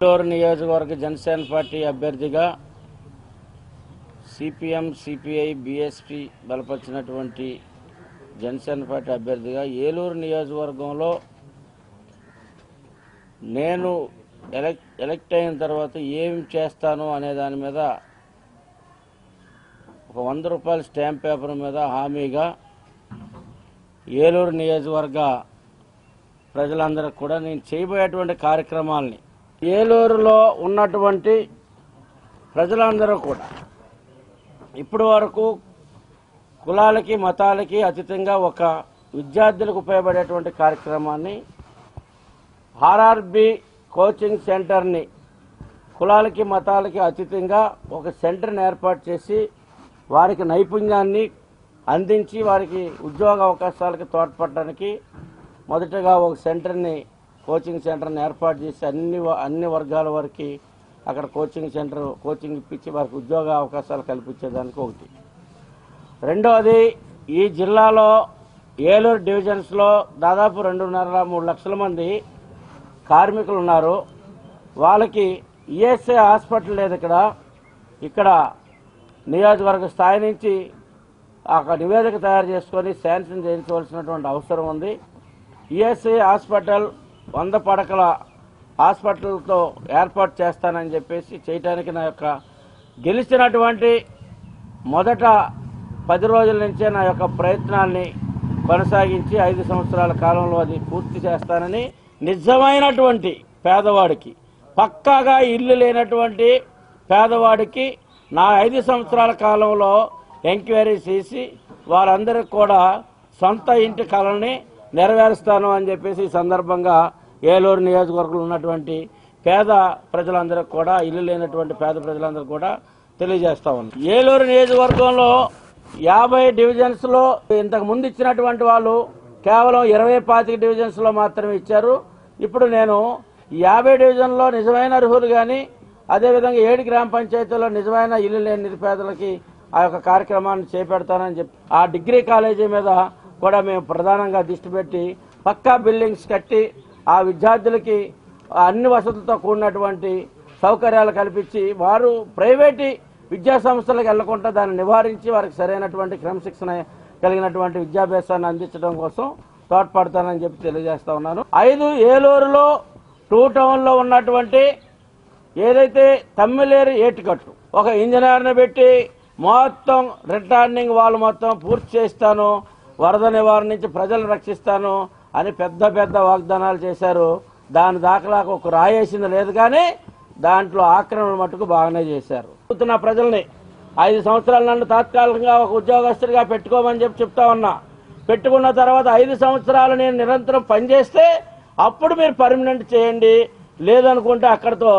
చిత్తూరు నియోజకవర్గ జనసేన పార్టీ అభ్యర్థిగా CPM CPI BSP బలపరిచినటువంటి జనసేన పార్టీ అభ్యర్థిగా ఏలూరు నియోజకవర్గంలో నేను ఎలక్ట్ ఎలక్ట్ అయిన తర్వాత ఏం చేస్తాను అనే దాని మీద ఒక వంద రూపాయల స్టాంప్ పేపర్ మీద హామీగా ఏలూరు నియోజకవర్గ ప్రజలందరికీ కూడా నేను చేయబోయేటువంటి కార్యక్రమాల్ని ఏలూరులో ఉన్నటువంటి ప్రజలందరూ కూడా ఇప్పటి వరకు కులాలకి మతాలకి అతీతంగా ఒక విద్యార్థులకు ఉపయోగపడేటువంటి కార్యక్రమాన్ని ఆర్ఆర్బి కోచింగ్ సెంటర్ని కులాలకి మతాలకి అతీతంగా ఒక సెంటర్ని ఏర్పాటు చేసి వారికి నైపుణ్యాన్ని అందించి వారికి ఉద్యోగ అవకాశాలకి తోడ్పడడానికి మొదటగా ఒక సెంటర్ని కోచింగ్ సెంటర్ని ఏర్పాటు చేసి అన్ని అన్ని వర్గాల వారికి అక్కడ కోచింగ్ సెంటర్ కోచింగ్ ఇప్పించి వారికి ఉద్యోగ అవకాశాలు కల్పించేదానికి ఒకటి. రెండవది ఈ జిల్లాలో ఏలూరు డివిజన్స్లో దాదాపు రెండున్నర మూడు లక్షల మంది కార్మికులు ఉన్నారు వాళ్ళకి ఈఎస్ఐ హాస్పిటల్ లేదు ఇక్కడ. ఇక్కడ నియోజకవర్గ స్థాయి నుంచి ఒక నివేదిక తయారు చేసుకొని శాంక్షన్ చేయించవలసినటువంటి అవసరం ఉంది. ఈఎస్ఐ హాస్పిటల్ వంద పడకల హాస్పిటల్తో ఏర్పాటు చేస్తానని చెప్పేసి చేయటానికి నా యొక్క గెలిచినటువంటి మొదట పది రోజుల నుంచే నా యొక్క ప్రయత్నాల్ని కొనసాగించి ఐదు సంవత్సరాల కాలంలో అది పూర్తి చేస్తానని నిజమైనటువంటి పేదవాడికి పక్కాగా ఇల్లు లేనటువంటి పేదవాడికి నా ఐదు సంవత్సరాల కాలంలో ఎంక్వైరీ చేసి వారందరికి కూడా సొంత ఇంటి కళని నెరవేరుస్తాను అని చెప్పేసి ఈ సందర్భంగా ఏలూరు నియోజకవర్గంలో ఉన్నటువంటి పేద ప్రజలందరికీ కూడా ఇల్లు లేనటువంటి పేద ప్రజలందరికీ కూడా తెలియజేస్తా ఉన్నాం ఏలూరు నియోజకవర్గంలో యాభై డివిజన్స్లో ఇంతకు ముందు ఇచ్చినటువంటి వాళ్ళు కేవలం ఇరవై పాతిక డివిజన్స్లో మాత్రమే ఇచ్చారు. ఇప్పుడు నేను యాభై డివిజన్లో నిజమైన అర్హులు కానీ అదేవిధంగా ఏడు గ్రామ పంచాయతీల్లో నిజమైన ఇల్లు లేని నిరుపేదలకి ఆ యొక్క కార్యక్రమాన్ని చేపెడతానని చెప్పి ఆ డిగ్రీ కాలేజీ మీద కూడా మేము ప్రధానంగా దృష్టి పెట్టి పక్కా బిల్డింగ్స్ కట్టి ఆ విద్యార్థులకి అన్ని వసతులతో కూడినటువంటి సౌకర్యాలు కల్పించి వారు ప్రైవేటు విద్యా సంస్థలకు వెళ్ళకుండా దాన్ని నివారించి వారికి సరైనటువంటి క్రమశిక్షణ కలిగినటువంటి విద్యాభ్యాసాన్ని అందించడం కోసం తోడ్పడతానని చెప్పి తెలియజేస్తా ఉన్నాను. ఐదు ఏలూరులో టూ టౌన్లో ఉన్నటువంటి ఏదైతే తమ్మిలేరు ఏటికట్టు ఒక ఇంజనీర్ని పెట్టి మొత్తం రిటర్నింగ్ వాళ్ళు మొత్తం పూర్తి చేస్తాను వరద నివారణ నుంచి ప్రజలను రక్షిస్తాను అని పెద్ద పెద్ద వాగ్దానాలు చేశారు. దాని దాఖలాకు ఒక రాయేసింది లేదు కానీ దాంట్లో ఆక్రమణ మటుకు బాగానే చేశారు. నా ప్రజల్ని ఐదు సంవత్సరాలు నన్ను తాత్కాలికంగా ఒక ఉద్యోగస్తుడిగా పెట్టుకోమని చెప్పి చెప్తా ఉన్నా. పెట్టుకున్న తర్వాత ఐదు సంవత్సరాలు నేను నిరంతరం పనిచేస్తే అప్పుడు మీరు పర్మనెంట్ చేయండి. లేదనుకుంటే అక్కడితో